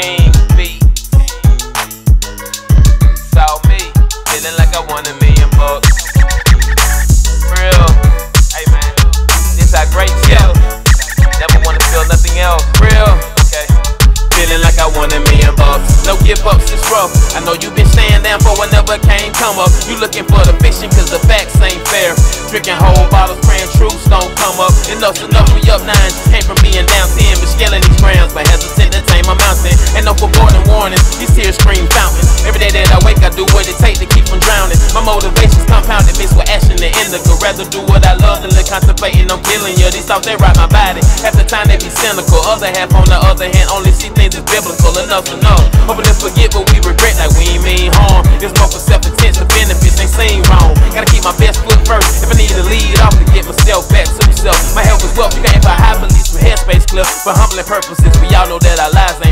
King Saw me, feeling like I won a million bucks. Real, hey man, this our great deal. Never wanna feel nothing else. Real, okay. Feeling like I won a million bucks. No give ups, it's rough. I know you been staying down for whatever can't come up. You looking for the fiction, cause the facts ain't fair. Drinking whole bottles, praying truths don't come up. Enough's enough, we up nine. Motivation's compounded, mixed with ash and indica. Rather do what I love than live contemplating on killing you. These thoughts, they rock my body. Half the time they be cynical. Other half, on the other hand, only see things as biblical. Enough, enough. Hoping to forget what we regret, like we ain't mean harm. It's more for self-intent, the benefits ain't seen wrong. Gotta keep my best foot first. If I need to lead off to get myself back to myself. My health is wealth, you can't high beliefs from headspace cliff. For humbling purposes, we all know that our lives ain't.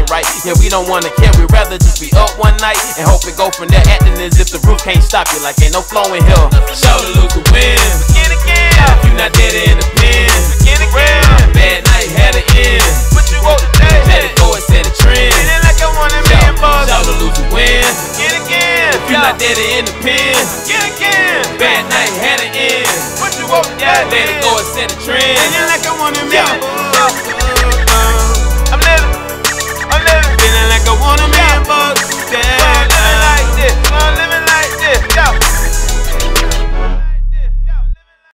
Yeah, we don't wanna care, we'd rather just be up one night and hope it go from there. Acting as if the roof can't stop you, like ain't no flow in here. Show to lose the win. Begin again. If you not dead in the pen. Begin again. Bad night had an end. What you want today? Let it go and set a trend. Feeling like I want a million bucks. Show to lose the win. Begin again. If you not dead in the pen. Begin again. Bad night had an end. What you want today? Let it go and set a trend. Feeling like I want a million bucks.